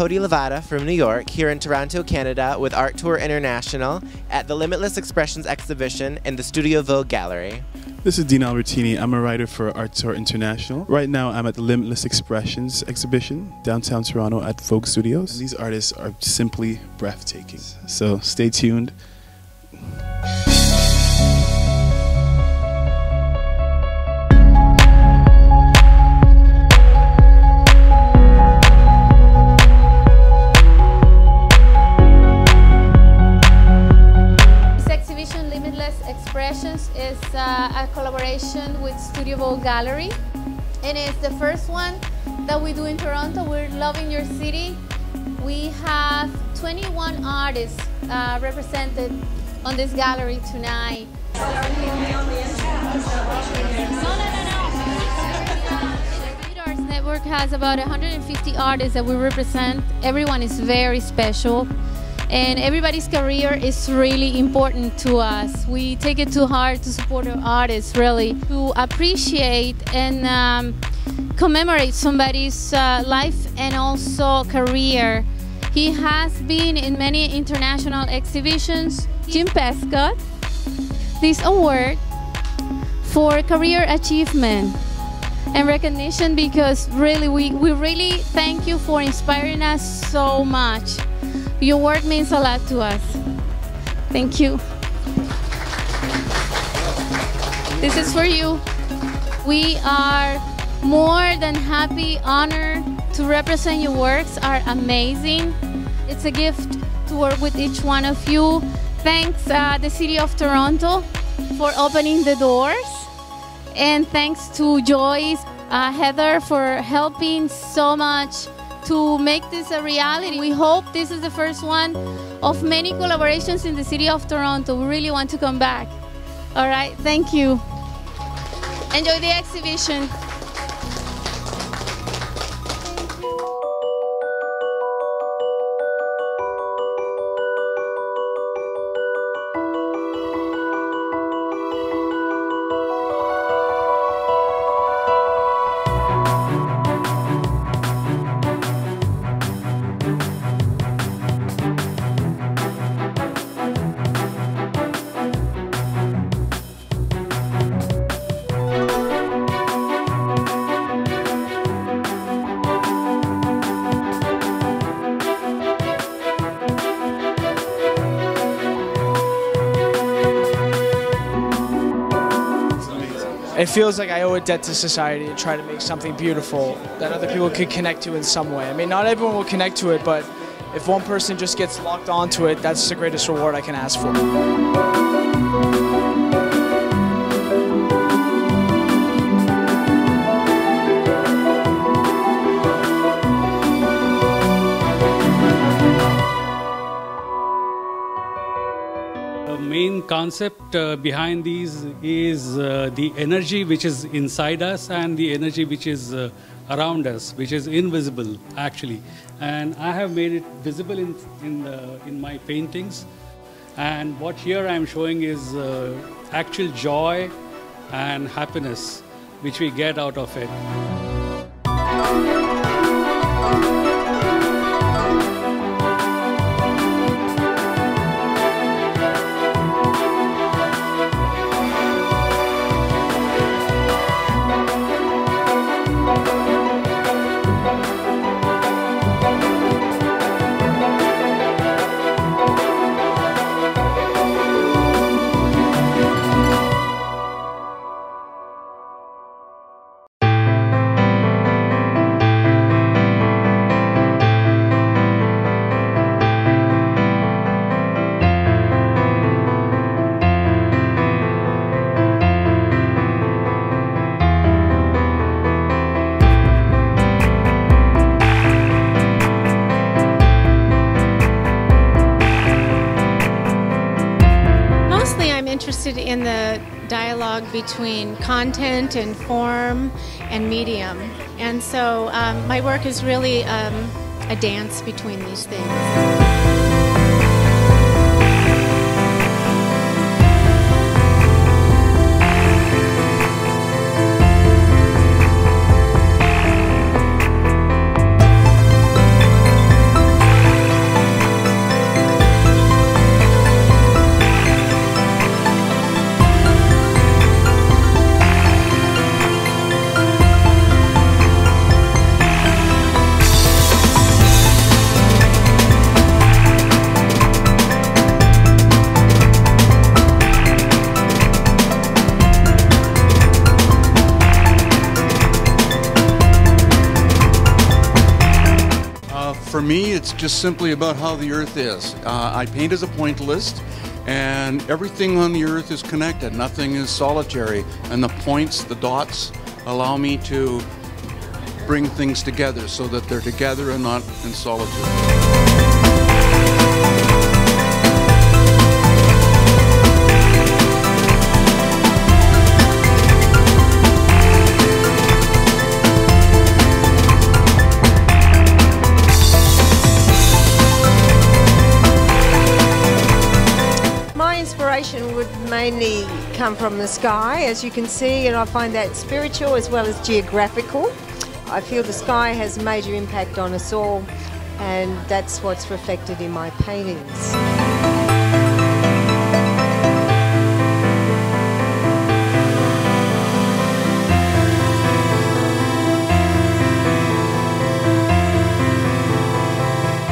Cody Levada from New York here in Toronto, Canada with Art Tour International at the Limitless Expressions exhibition in the Studio Vogue Gallery. This is Dean Albertini. I'm a writer for Art Tour International. Right now, I'm at the Limitless Expressions exhibition downtown Toronto at Vogue Studios. These artists are simply breathtaking. So stay tuned. Studio Vogue Gallery and it's the first one that we do in Toronto. We're loving your city. We have 21 artists uh, represented on this gallery tonight. Network has about 150 artists that we represent. Everyone is very special and everybody's career is really important to us. We take it to heart to support our artists, really, to appreciate and um, commemorate somebody's uh, life and also career. He has been in many international exhibitions. Jim Pescott, this award for career achievement and recognition because really we, we really thank you for inspiring us so much. Your work means a lot to us. Thank you. This is for you. We are more than happy, honored to represent your works are amazing. It's a gift to work with each one of you. Thanks uh, the City of Toronto for opening the doors. And thanks to Joyce, uh, Heather for helping so much to make this a reality. We hope this is the first one of many collaborations in the city of Toronto. We really want to come back. All right, thank you. Enjoy the exhibition. It feels like I owe a debt to society to try to make something beautiful that other people could connect to in some way. I mean, not everyone will connect to it, but if one person just gets locked onto it, that's the greatest reward I can ask for. Concept uh, behind these is uh, the energy which is inside us and the energy which is uh, around us, which is invisible actually. And I have made it visible in, in, in my paintings. And what here I am showing is uh, actual joy and happiness which we get out of it. Dialogue between content and form and medium. And so um, my work is really um, a dance between these things. Just simply about how the earth is. Uh, I paint as a pointillist, and everything on the earth is connected. Nothing is solitary, and the points, the dots, allow me to bring things together so that they're together and not in solitude. My inspiration would mainly come from the sky, as you can see, and I find that spiritual as well as geographical. I feel the sky has a major impact on us all, and that's what's reflected in my paintings.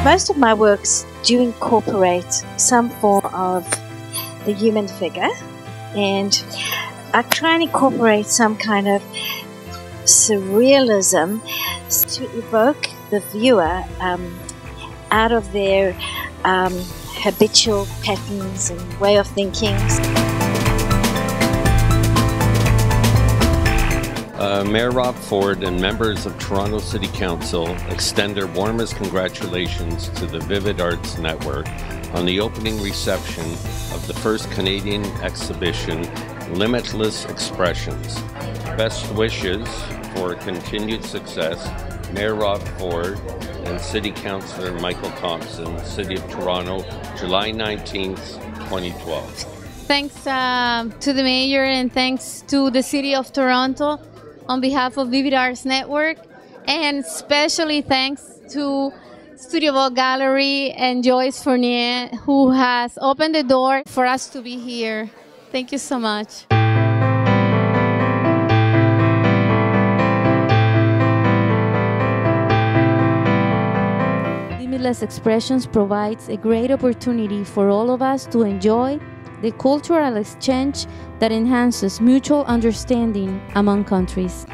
Most of my works do incorporate some form of the human figure, and I try and incorporate some kind of surrealism to evoke the viewer um, out of their um, habitual patterns and way of thinking. Uh, Mayor Rob Ford and members of Toronto City Council extend their warmest congratulations to the Vivid Arts Network on the opening reception of the first Canadian exhibition, Limitless Expressions. Best wishes for continued success, Mayor Rob Ford and City Councillor Michael Thompson, City of Toronto, July 19th, 2012. Thanks um, to the mayor and thanks to the city of Toronto on behalf of Vivid Arts Network, and especially thanks to Studio Vogue Gallery and Joyce Fournier, who has opened the door for us to be here. Thank you so much. Limitless Expressions provides a great opportunity for all of us to enjoy the cultural exchange that enhances mutual understanding among countries.